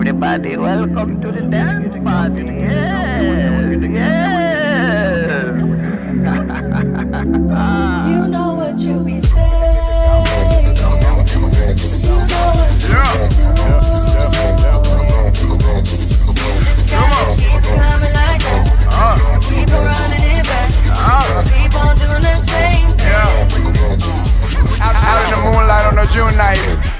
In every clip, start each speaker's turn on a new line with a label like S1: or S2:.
S1: Everybody, welcome to the dance party. Yes, yes.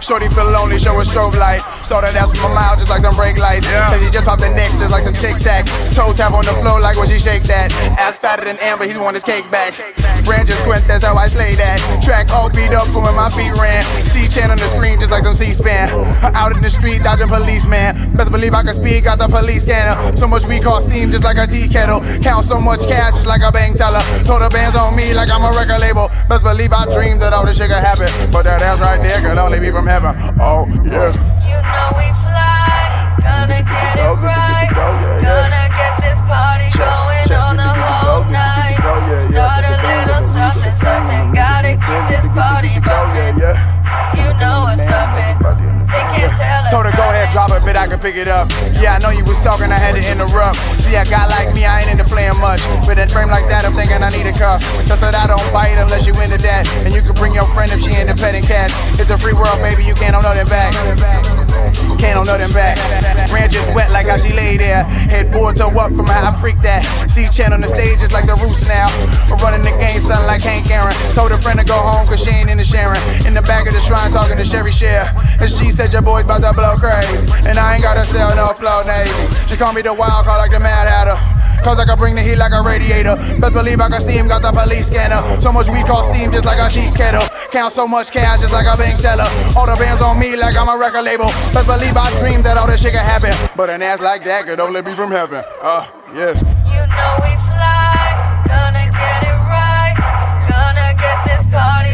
S2: Shorty feel lonely, show a strobe light. Saw that ass with my mouth just like some brake lights.
S3: Yeah.
S2: So she just popped the neck just like some tic tac. Toe tap on the floor like when she shake that. Ass fatter than Amber, he's want his cake back. Brand just squint, that's how I slay that. Track all beat up from when my feet ran. C chan on the screen just like some C-SPAN. Out in the street dodging policeman. Best believe I can speak, got the police scanner. So much we call steam just like a tea kettle. Count so much cash just like a bank teller. Total bands on me like I'm a record label. Best believe I dreamed that all this shit could happen. But that ass right there could only be from heaven. Oh, yeah.
S4: You know we fly, gonna get it
S2: Go, get the- get the
S4: right.
S2: go, yeah, yeah.
S4: Gonna get this party going on the
S2: the- get the
S4: whole
S2: go, get the- get the
S4: night.
S2: go, yeah, yeah,
S4: Start a little something, something. Gotta keep this party bumping. You know what's up, They can't tell us
S2: Told her, go ahead, drop it, but I can pick it up. Yeah, I know you was talking, I had to interrupt. See, a guy like me, I ain't into playing much. With a frame like that, I need a cuff. Just that I don't bite unless you into that. And you can bring your friend if she petting cats. It's a free world, baby, you can't hold nothing back. Can't hold nothing back. Ran just wet like how she lay there. Headboard to up from how I freak that. See Chan on the stage is like the roots now. Running the game, something like Hank Aaron. Told a friend to go home cause she ain't into sharing. In the back of the shrine talking to Sherry Share. And she said your boy's about to blow crazy. And I ain't gotta sell no flow navy. She called me the wild card like the Mad Hatter. Cause I can bring the heat like a radiator. Best believe I can steam, got the police scanner. So much weed call steam just like a cheap kettle. Count so much cash just like a bank teller. All the bands on me like I'm a record label. Best believe I dreamed that all this shit could happen. But an ass like that could only be from heaven. Uh, yeah.
S4: You know we fly, gonna get it right. Gonna get this party